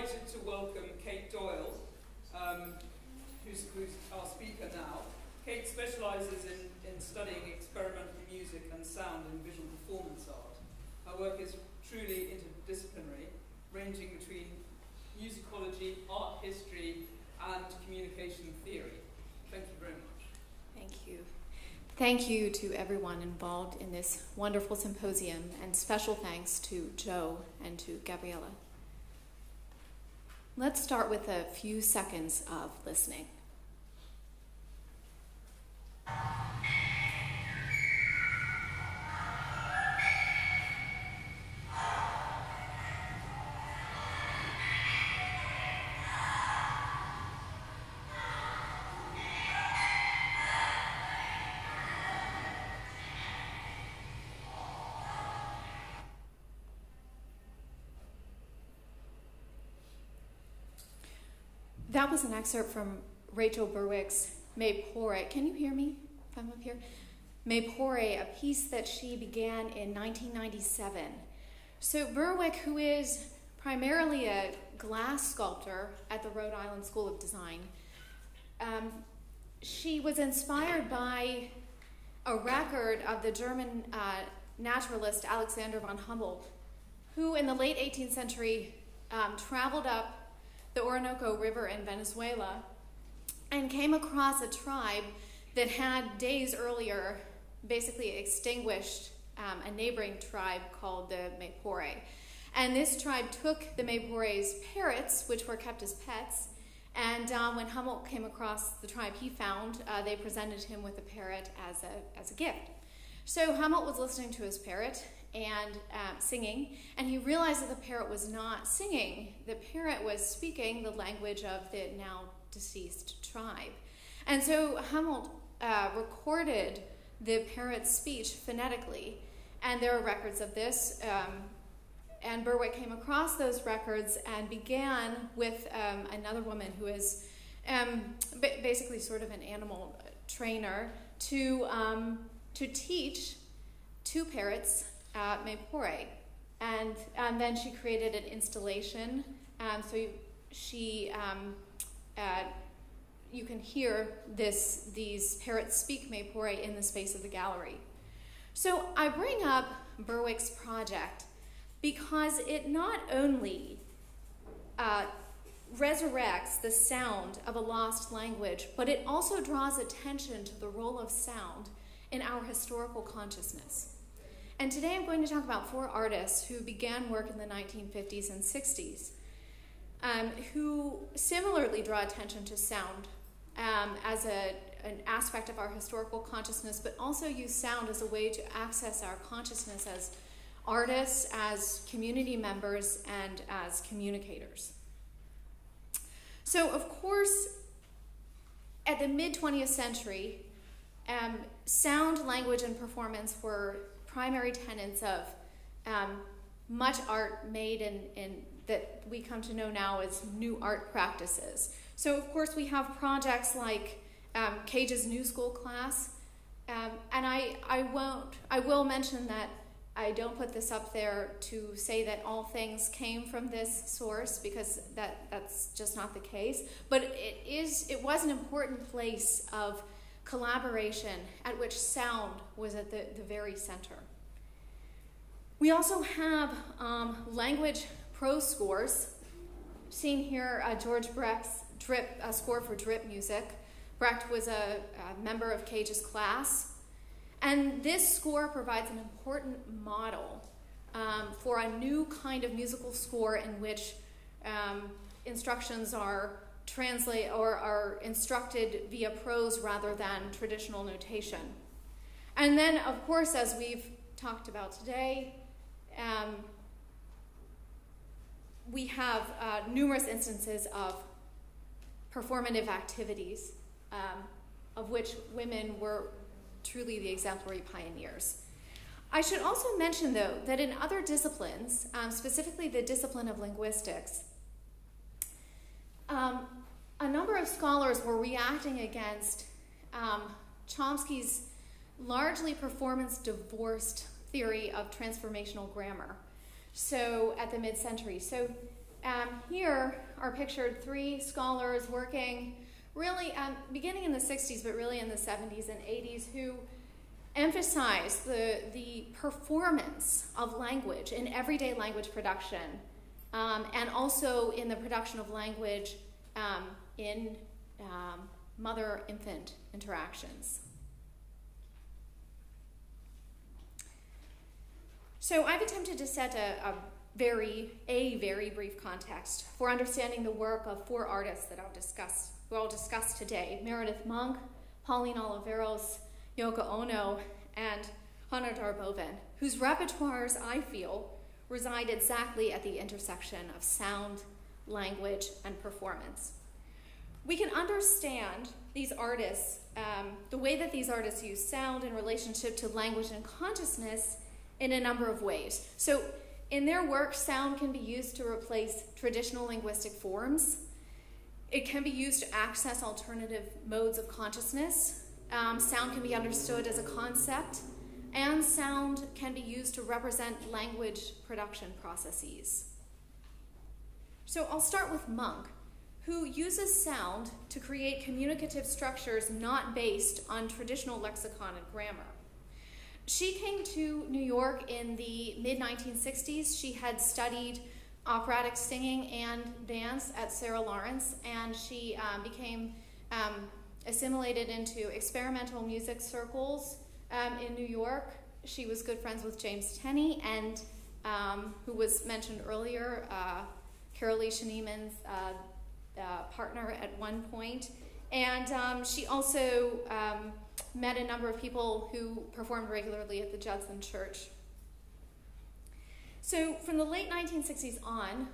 delighted to welcome Kate Doyle, um, who's, who's, our speaker now. Kate specializes in, in studying experimental music and sound in visual performance art. Her work is truly interdisciplinary, ranging between musicology, art history, and communication theory. Thank you very much. Thank you. Thank you to everyone involved in this wonderful symposium, and special thanks to Jo and to Gabriella. Let's start with a few seconds of listening. That was an excerpt from Rachel Berwick's Maypore. Can you hear me if I'm up here? Maypore, a piece that she began in 1997. So Berwick, who is primarily a glass sculptor at the Rhode Island School of Design, um, she was inspired by a record of the German uh, naturalist Alexander von Humboldt, who in the late 18th century um, traveled up the Orinoco River in Venezuela and came across a tribe that had days earlier basically extinguished um, a neighboring tribe called the Maypore. And this tribe took the Maypore's parrots, which were kept as pets, and um, when Humboldt came across the tribe he found, uh, they presented him with a parrot as a, as a gift. So Humboldt was listening to his parrot, and um, singing, and he realized that the parrot was not singing. The parrot was speaking the language of the now deceased tribe. And so Humboldt uh, recorded the parrot's speech phonetically, and there are records of this. Um, and Berwick came across those records and began with um, another woman who is um, basically sort of an animal trainer to, um, to teach two parrots at Maypore. And, and then she created an installation. Um, so she, um, uh, you can hear this, these parrots speak Maypore in the space of the gallery. So I bring up Berwick's project because it not only uh, resurrects the sound of a lost language, but it also draws attention to the role of sound in our historical consciousness. And today I'm going to talk about four artists who began work in the 1950s and 60s, um, who similarly draw attention to sound um, as a, an aspect of our historical consciousness, but also use sound as a way to access our consciousness as artists, as community members, and as communicators. So, of course, at the mid 20th century, um, sound, language, and performance were primary tenets of um, much art made in, in that we come to know now as new art practices. So of course we have projects like um, Cage's New School class, um, and I, I won't, I will mention that I don't put this up there to say that all things came from this source because that, that's just not the case. But it is, it was an important place of collaboration at which sound was at the, the very center. We also have um, language prose scores. Seen here uh, George Brecht's drip, uh, score for drip music. Brecht was a, a member of Cage's class. And this score provides an important model um, for a new kind of musical score in which um, instructions are translate or are instructed via prose rather than traditional notation. And then, of course, as we've talked about today, um, we have uh, numerous instances of performative activities, um, of which women were truly the exemplary pioneers. I should also mention, though, that in other disciplines, um, specifically the discipline of linguistics, um, a number of scholars were reacting against um, Chomsky's largely performance divorced theory of transformational grammar. So at the mid-century. So um, here are pictured three scholars working really um, beginning in the 60s, but really in the 70s and 80s, who emphasized the, the performance of language in everyday language production um, and also in the production of language um, in um, mother infant interactions. So I've attempted to set a, a, very a very brief context for understanding the work of four artists that I'll discuss who I'll discuss today: Meredith Monk, Pauline Oliveros, Yoko Ono, and Hanne Darboven, whose repertoires I feel reside exactly at the intersection of sound, language, and performance. We can understand these artists, um, the way that these artists use sound in relationship to language and consciousness in a number of ways. So, in their work, sound can be used to replace traditional linguistic forms. It can be used to access alternative modes of consciousness. Um, sound can be understood as a concept, and sound can be used to represent language production processes. So, I'll start with Monk, who uses sound to create communicative structures not based on traditional lexicon and grammar. She came to New York in the mid 1960s. She had studied operatic singing and dance at Sarah Lawrence, and she um, became um, assimilated into experimental music circles um, in New York. She was good friends with James Tenney, and um, who was mentioned earlier, uh, Carolee Schneemann's uh, uh, partner at one point. And um, she also um, met a number of people who performed regularly at the Judson Church. So, from the late 1960s on,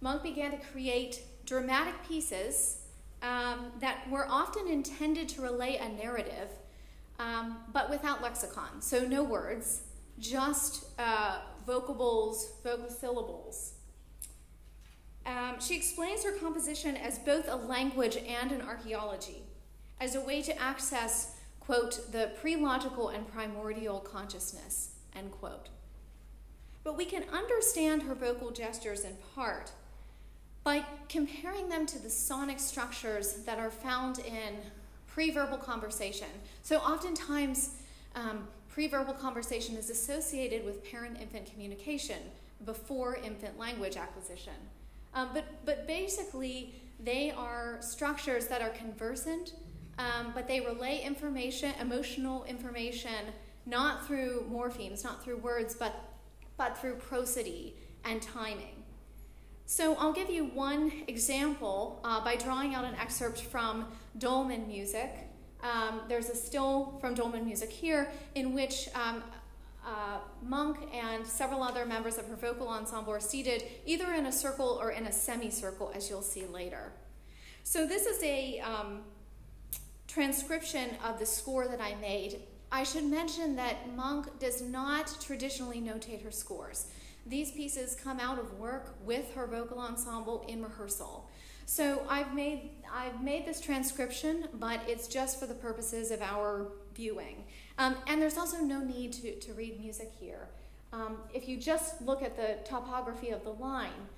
Monk began to create dramatic pieces um, that were often intended to relay a narrative, um, but without lexicon. So, no words, just uh, vocables, vocal syllables. Um, she explains her composition as both a language and an archaeology as a way to access, quote, the pre-logical and primordial consciousness, end quote. But we can understand her vocal gestures in part by comparing them to the sonic structures that are found in pre-verbal conversation. So oftentimes, um, pre-verbal conversation is associated with parent-infant communication before infant language acquisition. Um, but, but basically, they are structures that are conversant um, but they relay information, emotional information, not through morphemes, not through words, but, but through prosody and timing. So I'll give you one example uh, by drawing out an excerpt from Dolmen music. Um, there's a still from Dolmen music here in which um, uh, Monk and several other members of her vocal ensemble are seated either in a circle or in a semicircle, as you'll see later. So this is a um, transcription of the score that I made, I should mention that Monk does not traditionally notate her scores. These pieces come out of work with her vocal ensemble in rehearsal. So I've made I've made this transcription, but it's just for the purposes of our viewing. Um, and there's also no need to, to read music here. Um, if you just look at the topography of the line,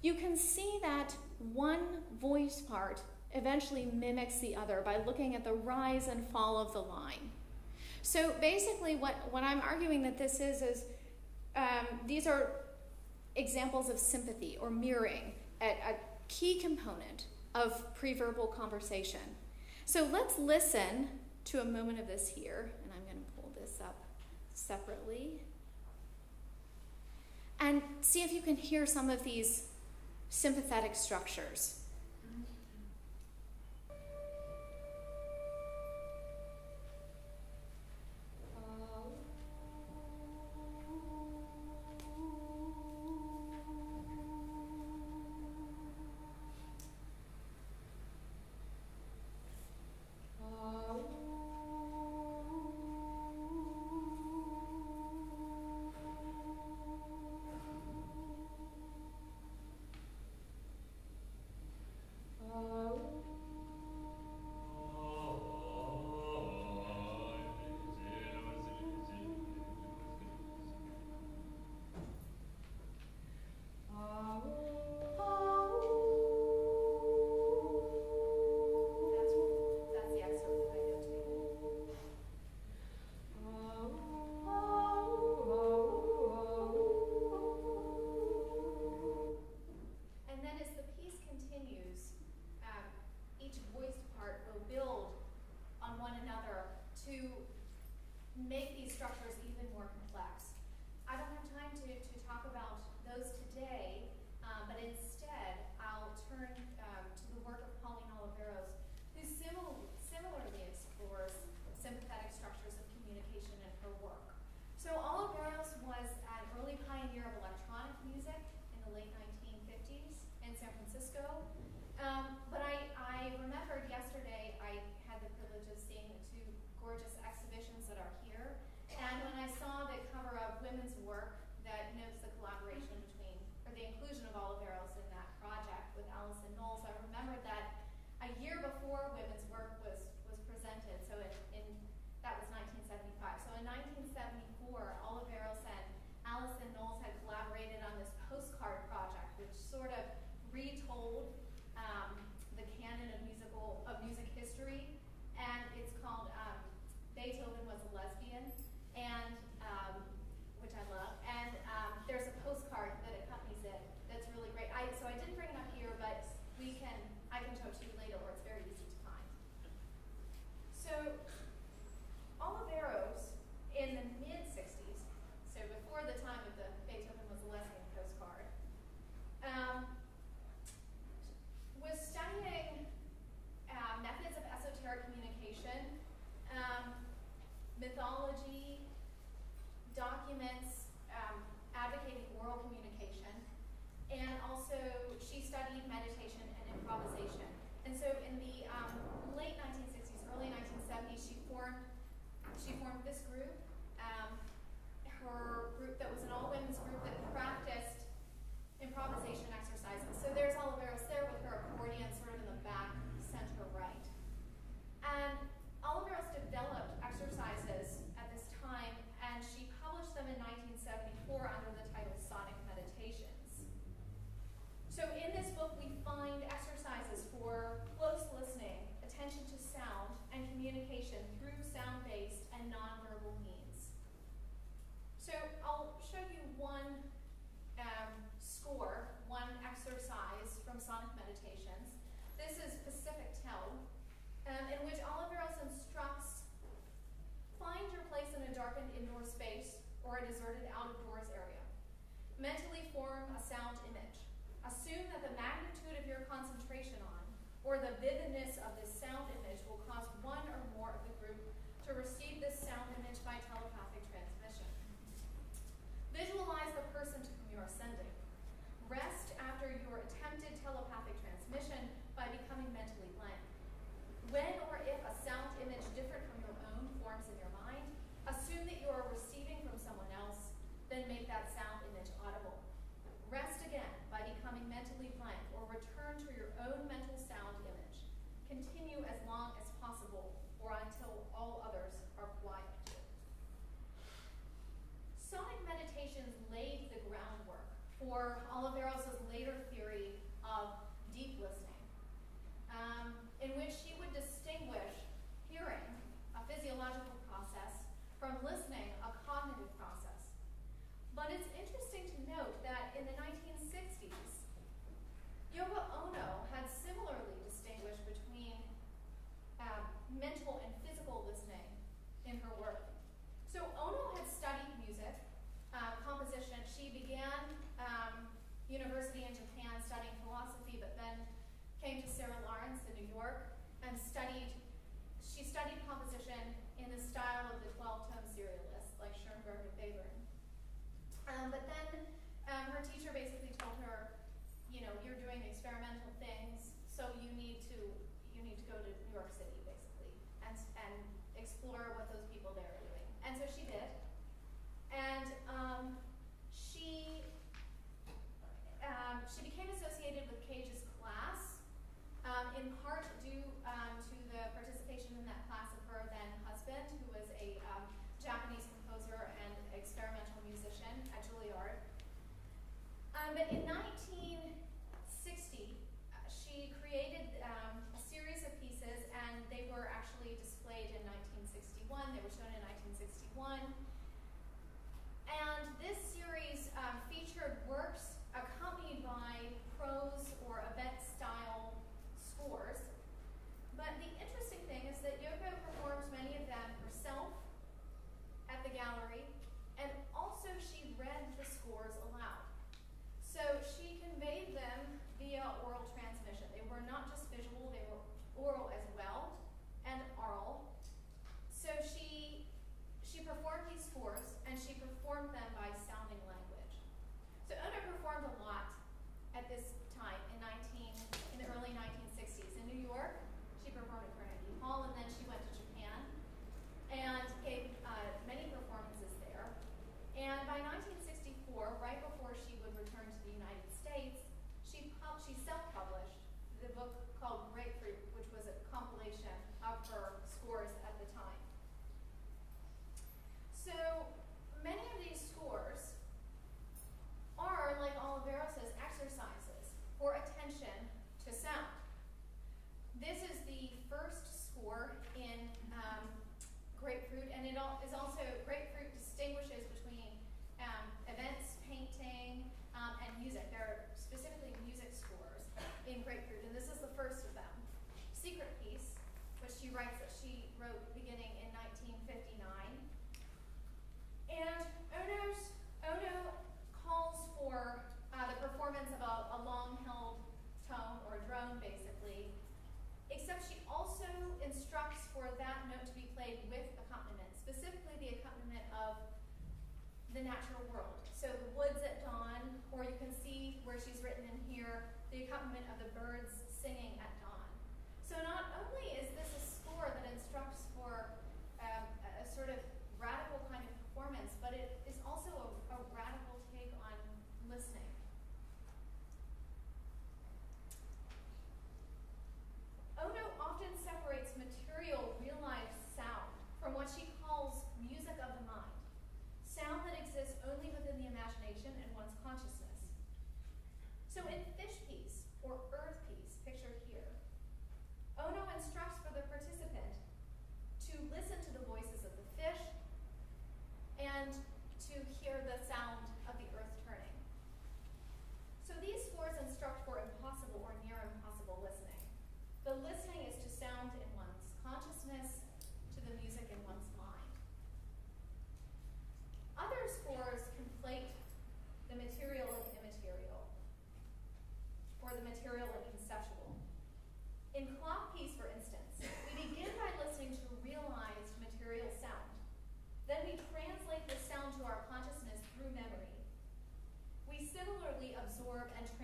you can see that one voice part eventually mimics the other by looking at the rise and fall of the line. So basically, what, what I'm arguing that this is, is um, these are examples of sympathy or mirroring, a, a key component of pre-verbal conversation. So let's listen to a moment of this here, and I'm going to pull this up separately. And see if you can hear some of these sympathetic structures. to make these structures even more complex. I don't have time to, to talk about those today, um, but instead I'll turn um, to the work of Pauline Oliveros, who similarly, similarly explores sympathetic structures of communication in her work. So Oliveros was an early pioneer of electronic music in the late 1950s in San Francisco. her teacher basically told her, you know, you're doing experimental things, so you need to you need to go to New York City basically and and explore what those people there are doing. And so she did, and um, she um, she became associated with Cage's class um, in part Um, but at night.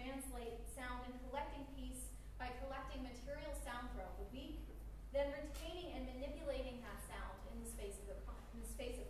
translate sound and collecting piece by collecting material sound throughout the week, then retaining and manipulating that sound in the space of the, in the space of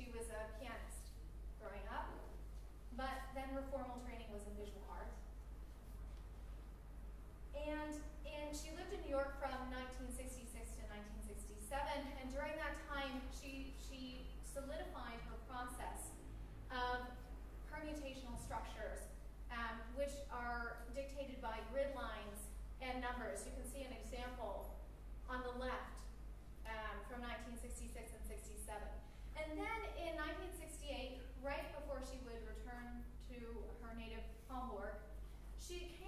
She was a pianist growing up, but then her formal training was in visual art. And and she lived in New York from 1966 to 1967, and during that time, she, she solidified her process of permutational structures, um, which are dictated by grid lines and numbers. You can see an example And then in 1968, right before she would return to her native Hamburg, she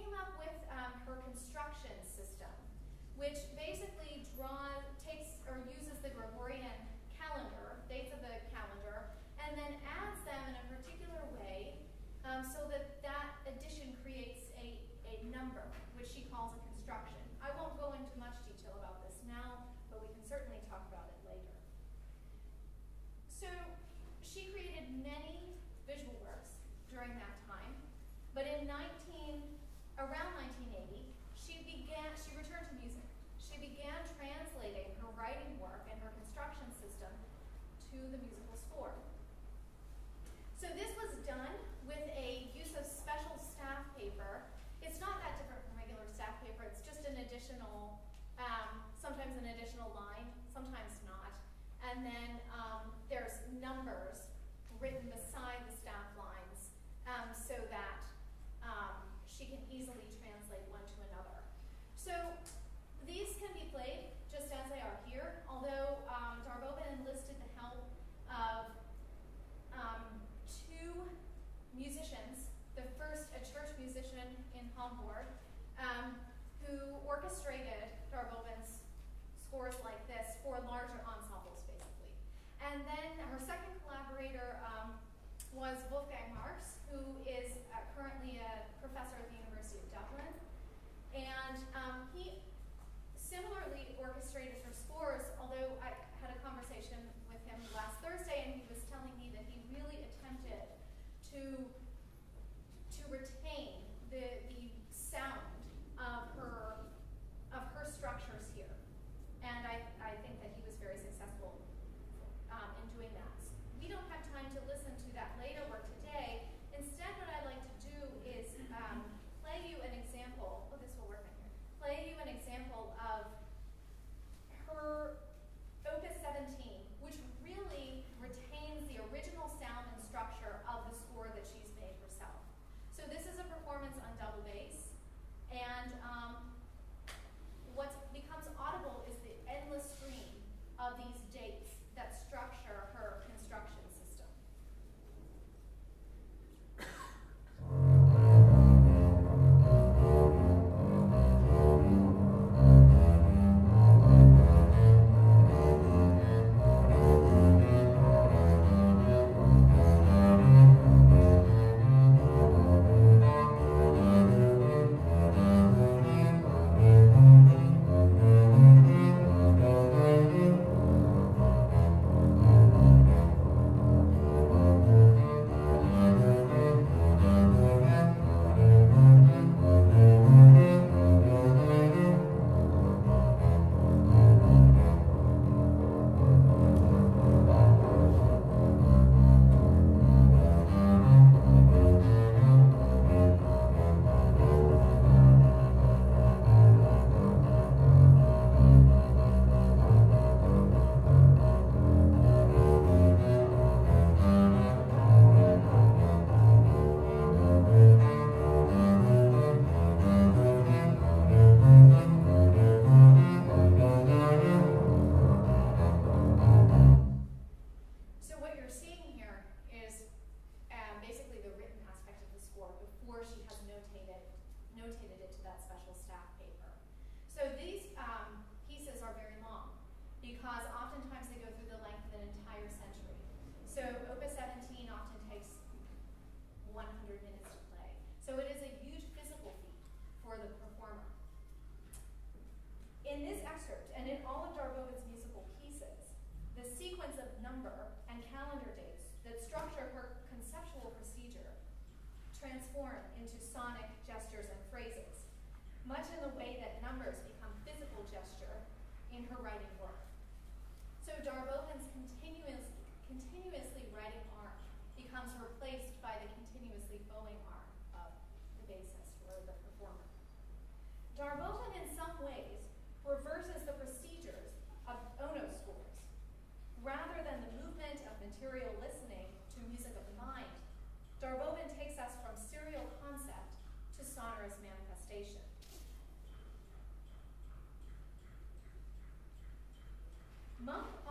much in the way that numbers become physical gesture in her writing work. So Darboven's continuously, continuously writing arm becomes replaced by the continuously bowing arm of the bassist or the performer. Darbovan, in some ways, Mom?